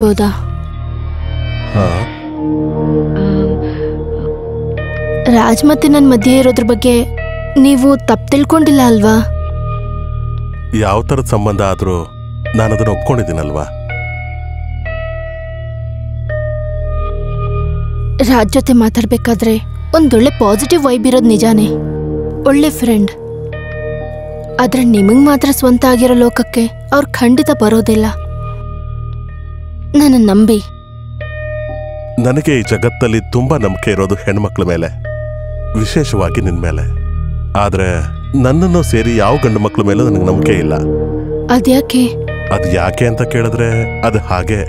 ಹೌದಾ ಹಾ. ರಾಜ್ ಮತ್ತೆ ನನ್ನ ಮಧ್ಯೆ ಇರೋದ್ರ ಬಗ್ಗೆ ನೀವು ತಪ್ಪು ತಿಳ್ಕೊಂಡಿಲ್ಲ ಅಲ್ವಾ? ಯಾವ ಥರದ ಸಂಬಂಧ ಆದ್ರೂ ನಾನು ಅದನ್ನ ಒಪ್ಕೊಂಡಿದ್ದೀನಲ್ವಾ? ರಾಜ್ ಜೊತೆ ಮಾತಾಡ್ಬೇಕಾದ್ರೆ ಒಂದೊಳ್ಳೆ ಪಾಸಿಟಿವ್ ವೈಬ್ ಇರೋದು ನಿಜಾನೇ. ಒಳ್ಳೆ ಫ್ರೆಂಡ್ ಆದ್ರೆ ನಿಮಗ್ ಮಾತ್ರ ಸ್ವಂತ ಆಗಿರೋ ಲೋಕಕ್ಕೆ ಅವ್ರು ಖಂಡಿತ ಬರೋದಿಲ್ಲ. ನನ್ನ ನಂಬಿ. ನನಗೆ ಈ ಜಗತ್ತಲ್ಲಿ ತುಂಬಾ ನಂಬಿಕೆ ಇರೋದು ಹೆಣ್ಮಕ್ಳ ಮೇಲೆ ವಿಶೇಷವಾಗಿ ನಿನ್ ಮೇಲೆ. ಆದರೆ ನನ್ನನ್ನು ಸೇರಿ ಯಾವ ಗಂಡು ಮಕ್ಳ ಮೇಲೂ ನನಗೆ ನಂಬಿಕೆ ಇಲ್ಲ. ಅದ್ಯಾಕೆ? ಅದು ಯಾಕೆ ಅಂತ ಕೇಳಿದ್ರೆ ಅದು ಹಾಗೆ.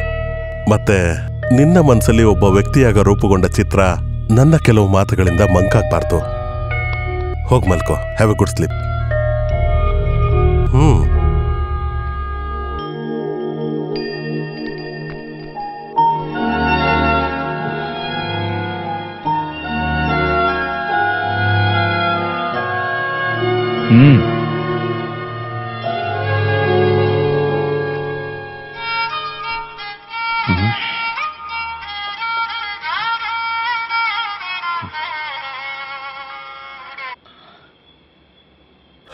ಮತ್ತೆ ನಿನ್ನ ಮನಸ್ಸಲ್ಲಿ ಒಬ್ಬ ವ್ಯಕ್ತಿಯಾಗ ರೂಪುಗೊಂಡ ಚಿತ್ರ ನನ್ನ ಕೆಲವು ಮಾತುಗಳಿಂದ ಮಂಕಾಗ್ಬಾರ್ದು. ಹೋಗ್ ಮಲ್ಕೋ. Have a good sleep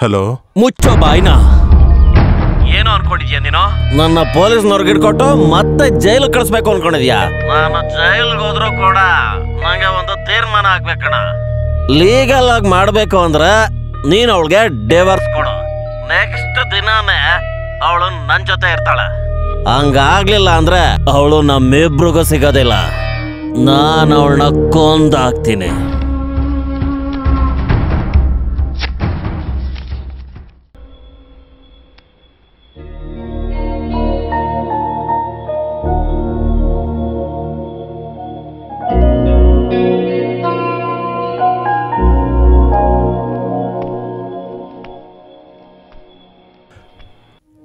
hello? ಮುಚ್ಚೋ ಬಾಯ್ನ. ಏನು ಅನ್ಕೊಂಡಿದ್ಯಾ ನೀನು? ನನ್ನ ಪೊಲೀಸ್ ಹಿಡ್ಕೊಟ್ಟು ಮತ್ತೆ ಜೈಲು ಕಳಿಸ್ಬೇಕು ಅನ್ಕೊಂಡಿದ್ಯಾ? ನಾನು ಜೈಲ್ಗೆ ಹೋದ್ರು ಕೂಡ ನಂಗೆ ಒಂದು ತೀರ್ಮಾನ ಆಗ್ಬೇಕಣ ಲೀಗಲ್ ಆಗಿ ಮಾಡ್ಬೇಕು ಅಂದ್ರೆ ನೀನು ಅವಳಿಗೆ ಡೇವರ್ಸ್ ಕೊಡು. ನೆಕ್ಸ್ಟ್ ದಿನಾನೇ ಅವಳು ನನ್ನ ಜೊತೆ ಇರ್ತಾಳೆ. ಹಂಗಾಗ್ಲಿಲ್ಲ ಅಂದ್ರೆ ಅವಳು ನಮ್ಮಿಬ್ರಿಗೂ ಸಿಗೋದಿಲ್ಲ. ನಾನು ಅವಳನ್ನ ಕೊಂದಾಕ್ತೀನಿ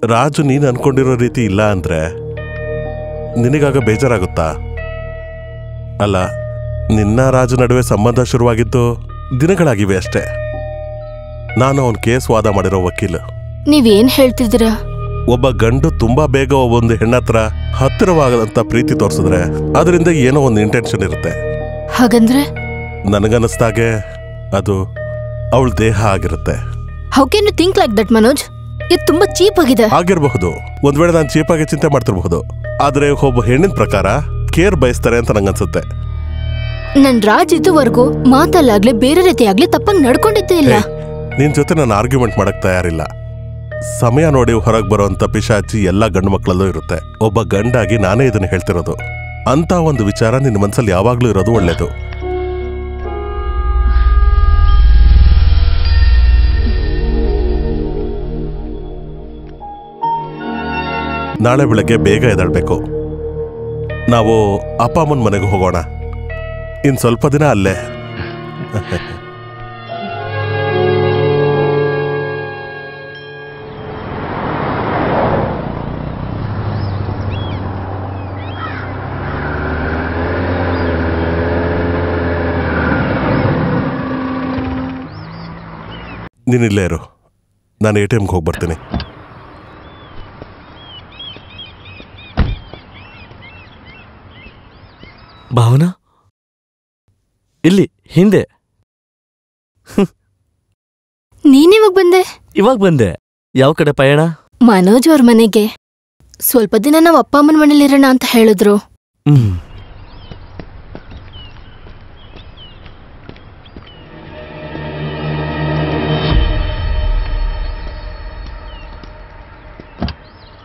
ರಾಜು ನೀನು ಅನ್ಕೊಂಡಿರೋ ರೀತಿ ಇಲ್ಲ ಅಂದ್ರೆ ನಿನಗಾಗ ಬೇಜಾರಾಗುತ್ತಾ? ಅಲ್ಲ ನಿನ್ನ ರಾಜು ನಡುವೆ ಸಂಬಂಧ ಶುರುವಾಗಿದ್ದು ದಿನಗಳಾಗಿವೆ ಅಷ್ಟೇ. ನಾನು ಅವನ ಕೇಸ್ ವಾದ ಮಾಡಿರೋ ವಕೀಲು. ನೀವೇನ್ ಹೇಳ್ತಿದ್ದೀರಾ? ಒಬ್ಬ ಗಂಡು ತುಂಬಾ ಬೇಗ ಒಂದು ಹೆಣ್ಣತ್ರ ಹತ್ತಿರವಾಗದಂತ ಪ್ರೀತಿ ತೋರಿಸಿದ್ರೆ ಅದರಿಂದ ಏನೋ ಒಂದು ಇಂಟೆನ್ಷನ್ ಇರುತ್ತೆ. ಹಾಗಂದ್ರೆ? ನನಗನ್ನಿಸ್ದಾಗೆ ಅದು ಅವಳ ದೇಹ ಆಗಿರುತ್ತೆ. How can you think like that Manoj ಇದು ತುಂಬಾ ಚೀಪ್ ಆಗಿದೆ. ಆಗಿರಬಹುದು. ಒಂದ್ ವೇಳೆ ನಾನು ಚೀಪಾಗಿ ಚಿಂತೆ ಮಾಡ್ತಿರಬಹುದು. ಆದ್ರೆ ಒಬ್ಬ ಹೆಣ್ಣಿನ ಪ್ರಕಾರ ಕೇರ್ ಬಯಸ್ತಾರೆ ಅಂತ ನಂಗನ್ಸುತ್ತೆ ನನ್ ರಾಜ್ ಇದುವರೆಗೂ ಮಾತಲ್ಲಾಗ್ಲಿ ಬೇರೆ ರೀತಿಯಾಗ್ಲಿ ತಪ್ಪಂಗ್ ನಡ್ಕೊಂಡಿದ್ದೇ ಇಲ್ಲ. ನಿನ್ ಜೊತೆ ನಾನು ಆರ್ಗ್ಯುಮೆಂಟ್ ಮಾಡಕ್ ತಯಾರಿಲ್ಲ. ಸಮಯ ನೋಡಿ ಹೊರಗೆ ಬರುವಂತ ಪಿಶಾಚಿ ಎಲ್ಲ ಗಂಡು ಮಕ್ಕಳಲ್ಲೂ ಇರುತ್ತೆ. ಒಬ್ಬ ಗಂಡಾಗಿ ನಾನೇ ಇದನ್ನ ಹೇಳ್ತಿರೋದು. ಅಂತ ಒಂದು ವಿಚಾರ ನಿನ್ನ ಮನಸ್ಸಲ್ಲಿ ಯಾವಾಗ್ಲೂ ಇರೋದು ಒಳ್ಳೇದು. ನಾಳೆ ಬೆಳಗ್ಗೆ ಬೇಗ ಎದಳ್ಬೇಕು ನಾವು ಅಪ್ಪ ಅಮ್ಮನ ಮನೆಗೆ ಹೋಗೋಣ. ಇನ್ ಸ್ವಲ್ಪ ದಿನ ಅಲ್ಲೇ. ನೀನಿಲ್ಲೇ ಇರು. ನಾನು ಎ ಟಿ ಎಮ್ಗೆ ಹೋಗಿ ಬರ್ತೀನಿ ಭಾವನಾ? ಇಲ್ಲಿ ಹಿಂದೆ. ನೀನಿವಾಗ ಬಂದೆ? ಇವಾಗ ಬಂದೆ. ಯಾವ ಕಡೆ ಪಯಣ? ಮನೋಜ್ ಅವ್ರ ಮನೆಗೆ. ಸ್ವಲ್ಪ ದಿನ ನಾವು ಅಪ್ಪ ಅಮ್ಮನ ಮನೇಲಿರೋಣ ಅಂತ ಹೇಳಿದ್ರು. ಹ್ಮ್.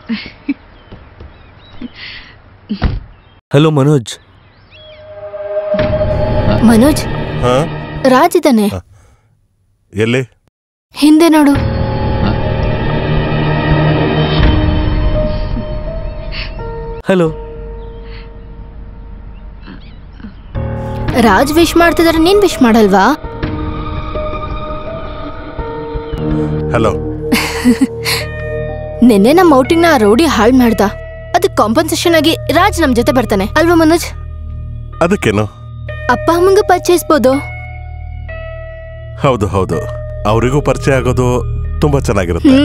ಹಲೋ ಮನೋಜ್. ಮನೋಜ್? ಹಾ? ರಾಜ್ ಇದ್ದಾನೆ. ಎಲ್ಲಿ? ಹಿಂದೆ ನೋಡು. ಹಲೋ. ರಾಜ್ ವಿಶ್ ಮಾಡ್ತಿದಾರೆ ನೀನ್ ವಿಶ್ ಮಾಡಲ್ವಾ? ಹಲೋ. ನಿನ್ನೆ ನಮ್ಮ ಔಟಿಂಗ್ನ ರೌಡಿ ಹಾಳು ಮಾಡ್ದ. ಅದಕ್ಕೆ ಕಾಂಪನ್ಸೇಷನ್ ಆಗಿ ರಾಜ್ ನಮ್ ಜೊತೆ ಬರ್ತಾನೆ. ಅಲ್ವಾ ಮನೋಜ್? ಅದಕ್ಕೇನು? ಅಪ್ಪ ಅಮ್ಮಂಗ ಪರಿಚಯಿಸ್ಬೋದು ಹೌದು ಹೌದು. ಅವರಿಗೂ ಪರಿಚಯ ಆಗೋದು ತುಂಬಾ ಚೆನ್ನಾಗಿರುತ್ತೆ.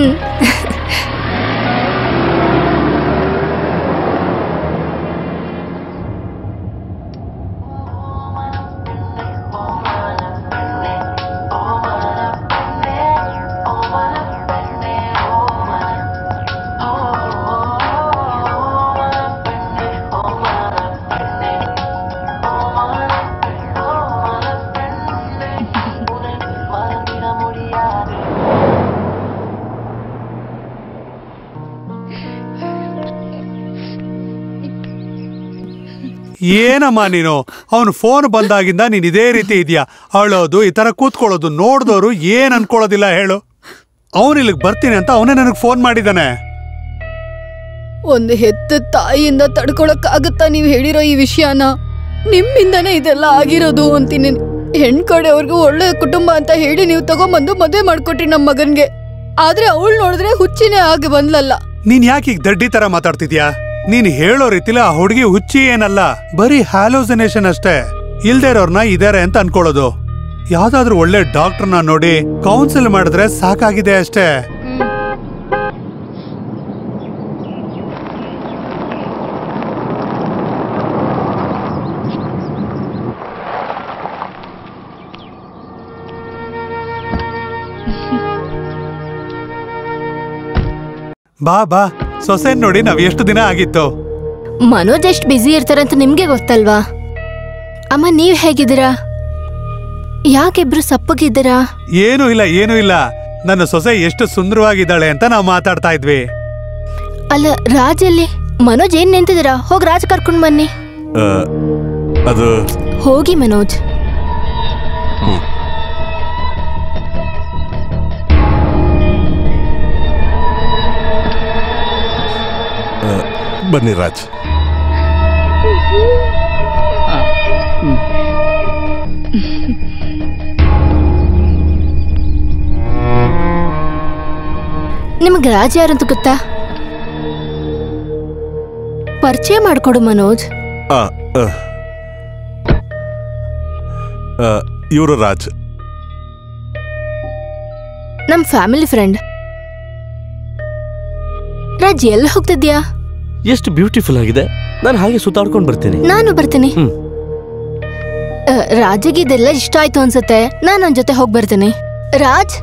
ಏನಮ್ಮ ನೀನು? ಅವನು ಫೋನ್ ಬಂದಾಗಿಂದ ನೀನು ಇದೇ ರೀತಿ ಇದೆಯಾ? ಅಳೋದು ಈ ಥರ ಕೂತ್ಕೊಳ್ಳೋದು ನೋಡಿದವರು ಏನು ಅನ್ಕೊಳ್ಳೋದಿಲ್ಲ ಹೇಳು. ಅವನು ಇಲ್ಲಿಗೆ ಬರ್ತೀನಿ ಅಂತ ಅವನೇ ನನಗೆ ಫೋನ್ ಮಾಡಿದ್ದಾನೆ ಒಂದು ಹೆತ್ತ ತಾಯಿಯಿಂದ ತಡ್ಕೊಳಕ್ ನೀವು ನೀವ್ ಹೇಳಿರೋ ಈ ವಿಷಯನ? ನಿಮ್ಮಿಂದನೇ ಇದೆಲ್ಲ ಆಗಿರೋದು ಅಂತೀನಿ. ಹೆಣ್ ಕಡೆಯವ್ರಿಗೂ ಒಳ್ಳೆ ಕುಟುಂಬ ಅಂತ ಹೇಳಿ ನೀವು ತಗೊಂಬಂದು ಮದುವೆ ಮಾಡ್ಕೊಟ್ರಿ ನಮ್ಮ ಮಗನ್ಗೆ. ಆದ್ರೆ ಅವಳು ನೋಡಿದ್ರೆ ಹುಚ್ಚಿನೇ ಆಗಿ ಬಂದ್ಲಲ್ಲ. ನೀನ್ ಯಾಕೆ ಈಗ ದಡ್ಡಿ ತರ ಮಾತಾಡ್ತಿದ್ಯಾ? ನೀನ್ ಹೇಳೋ ರೀತಿಲ ಆ ಹುಡುಗಿ ಹುಚ್ಚಿ ಏನಲ್ಲ, ಬರೀ ಹ್ಯಾಲೋಸಿನೇಷನ್ ಅಷ್ಟೇ. ಇಲ್ದೇ ಇರೋರ್ನ ಇದಾರೆ ಅಂತ ಅನ್ಕೊಳ್ಳೋದು. ಯಾವ್ದಾದ್ರೂ ಒಳ್ಳೆ ಡಾಕ್ಟರ್ನ ನೋಡಿ ಕೌನ್ಸಿಲ್ ಮಾಡಿದ್ರೆ ಸಾಕಾಗಿದೆ ಅಷ್ಟೇ. ಬಾ ಬಾ. ಸೊಸೆನ್ ನೋಡಿ ನಾವ್ ಎಷ್ಟು ದಿನ ಆಗಿತ್ತು? ಮನೋಜ್ ಎಷ್ಟು ಬ್ಯುಸಿ ಇರ್ತಾರಂತ ನಿಮ್ಗೆ ಗೊತ್ತಲ್ವಾ? ಅಮ್ಮ ನೀವ್ ಹೇಗಿದ್ದೀರಾ? ಯಾಕಿಬ್ರು ಸಪ್ಪಗಿದ್ದೀರಾ? ಏನೂ ಇಲ್ಲ ಏನೂ ಇಲ್ಲ. ನನ್ನ ಸೊಸೆ ಎಷ್ಟು ಸುಂದರವಾಗಿದ್ದಾಳೆ ಅಂತ ನಾವು ಮಾತಾಡ್ತಾ ಇದ್ವಿ. ಅಲ್ಲ ರಾಜ್ ಎಲ್ಲಿ? ಮನೋಜ್ ಏನ್ ನಿಂತಿದ್ದೀರಾ? ಹೋಗಿ ರಾಜ್ ಕರ್ಕೊಂಡ್ ಬನ್ನಿ. ಅದು ಹೋಗಿ ಮನೋಜ್. ಬನ್ನಿ ರಾಜ್. ನಿಮ್ಗೆ ರಾಜ್ ಯಾರಂತ ಗೊತ್ತಾ? ಪರಿಚಯ ಮಾಡ್ಕೊಡು ಮನೋಜ್. ಇವರು ರಾಜ್. ನಮ್ ಫ್ಯಾಮಿಲಿ ಫ್ರೆಂಡ್. ರಾಜ್ ಎಲ್ಲಿ ಹೋಗ್ತಿದ್ಯಾ? ಎಷ್ಟು ಬ್ಯೂಟಿಫುಲ್ ಆಗಿದೆ. ನಾನು ಹಾಗೆ ಸುತ್ತಾಡ್ಕೊಂಡು ಬರ್ತೀನಿ. ನಾನು ಬರ್ತೀನಿ. ರಾಜಗೆ ಇದೆಲ್ಲ ಇಷ್ಟ ಆಯ್ತು ಅನ್ಸುತ್ತೆ. ನಾನು ನನ್ನ ಜೊತೆ ಹೋಗಿ ಬರ್ತೀನಿ. ರಾಜ್?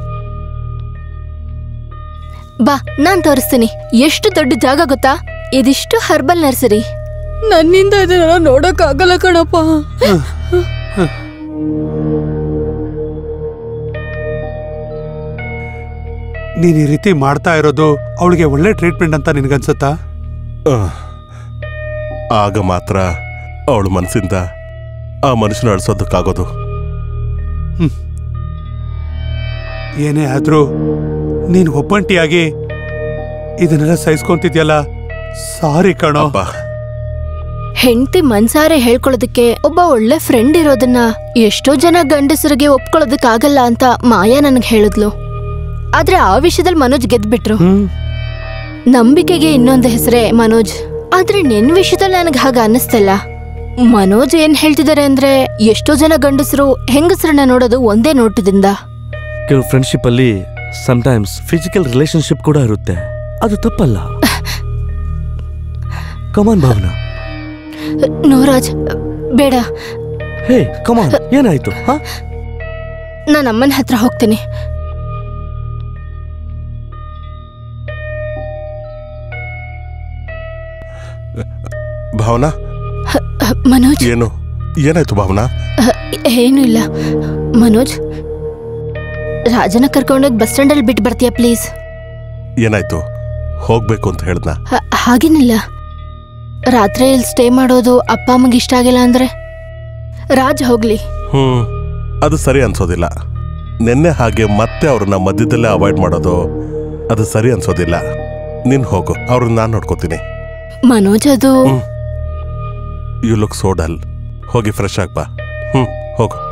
ಬಾ ನಾನು ತೋರಿಸ್ತೀನಿ. ಎಷ್ಟು ದೊಡ್ಡ ಜಾಗ ಗೊತ್ತಾ? ಇದಿಷ್ಟು ಹರ್ಬಲ್ ನರ್ಸರಿ ನನ್ನಿಂದ ಇದನ್ನ ನೋಡಕ್ ಆಗಲ್ಲ ಕಣಪ್ಪ. ನೀನ್ ಈ ರೀತಿ ಮಾಡ್ತಾ ಇರೋದು ಅವಳಿಗೆ ಒಳ್ಳೆ ಟ್ರೀಟ್ಮೆಂಟ್ ಅಂತ ನಿನ್ಗನ್ಸುತ್ತಾ? ಆಗ ಮಾತ್ರ ಅವಳ ಮನಸ್ಸಿಂದ ಆ ಮನುಷ್ಯನ ಅಳಿಸೋದಕ್ಕಾಗೋದು. ಏನೇ ಆದ್ರೂ ನೀನು ಒಬ್ಬಂಟಿಯಾಗಿ ಇದನ್ನೆಲ್ಲ ಸಹಿಸ್ಕೊಂತಿದ್ಯಲ್ಲ? ಸಾರಿ ಕಣೋ. ಅಪ್ಪ ಹೆಂಡತಿ ಮನ್ಸಾರೆ ಹೇಳ್ಕೊಳ್ಳೋದಕ್ಕೆ ಒಬ್ಬ ಒಳ್ಳೆ ಫ್ರೆಂಡ್ ಇರೋದನ್ನ ಎಷ್ಟೋ ಜನ ಗಂಡಸರಿಗೆ ಒಪ್ಕೊಳ್ಳೋದಕ್ಕಾಗಲ್ಲ ಅಂತ ಮಾಯಾ ನನಗೆ ಹೇಳಿದ್ಲು. ಆದ್ರೆ ಆ ವಿಷಯದಲ್ಲಿ ಮನೋಜ್ ಗೆದ್ಬಿಟ್ರು. ಹ್ಮ್. ನಂಬಿಕೆಗೆ ಇನ್ನೊಂದು ಹೆಸರೇ ಮನೋಜ್. ಆದ್ರೆ ನಿನ್ ವಿಷಯದಲ್ಲಿ ನನಗೆ ಹಾಗ ಅನ್ನಿಸ್ತಲ್ಲ. ಮನೋಜ್ ಏನ್ ಹೇಳ್ತಿದ್ದಾರೆ ಅಂದ್ರೆ ಎಷ್ಟೋ ಜನ ಗಂಡಸರು ಹೆಂಗಸರನ್ನ ನೋಡೋದು ಒಂದೇ ನೋಟದಿಂದ. ಕೆಲವು ಫ್ರೆಂಡ್ಶಿಪ್ ಅಲ್ಲಿ ಸಮಟೈಮ್ಸ್ ಫಿಸಿಕಲ್ ರಿಲೇಶನ್ಶಿಪ್ ಕೂಡ ಇರುತ್ತೆ. ಅದು ತಪ್ಪಲ್ಲ. ಕಮಾನ್ ಭಾವನಾ. ನೋರಾಜ್ ಬೇಡ. ಹೇ ಕಮಾನ್ ಏನಾಯ್ತು ನಾನು ಅಮ್ಮನ ಹತ್ರ ಹೋಗ್ತೀನಿ. ಭಾವನಾ? ಮನೋಜ್? ಏನು? ಏನಾಯ್ತು ಭಾವನಾ? ಏನು ಇಲ್ಲ. ಮನೋಜ್ ರಾಜನ ಕರ್ಕೊಂಡೋಗಿ ಬಸ್ ಸ್ಟ್ಯಾಂಡಲ್ಲಿ ಬಿಟ್ಟು ಬರ್ತೀಯಾ ಪ್ಲೀಸ್? ಏನಾಯ್ತು? ಹೋಗ್ಬೇಕು ಅಂತ ಹೇಳ್ದ ಹಾಗೇನಿಲ್ಲ. ರಾತ್ರಿ ಇಲ್ಲಿ ಸ್ಟೇ ಮಾಡೋದು ಅಪ್ಪ ಅಮ್ಮಗೆ ಇಷ್ಟ ಆಗಿಲ್ಲ ಅಂದ್ರೆ? ರಾಜ್ ಹೋಗ್ಲಿ. ಹ್ಮ್ ಅದು ಸರಿ ಅನ್ಸೋದಿಲ್ಲ. ನಿನ್ನೆ ಹಾಗೆ ಮತ್ತೆ ಅವ್ರನ್ನ ಮಧ್ಯದಲ್ಲೇ ಅವಾಯ್ಡ್ ಮಾಡೋದು ಅದು ಸರಿ ಅನ್ಸೋದಿಲ್ಲ. ನೀನ್ ಹೋಗು ಅವ್ರನ್ನ ನಾನು ನೋಡ್ಕೋತೀನಿ. ಮನೋಜ್ ಅದು ಯು ಲುಕ್ ಸೋ ಡಲ್ ಹೋಗಿ ಫ್ರೆಶ್ ಆಗ್ಬಾ ಹ್ಞೂ ಹೋಗು.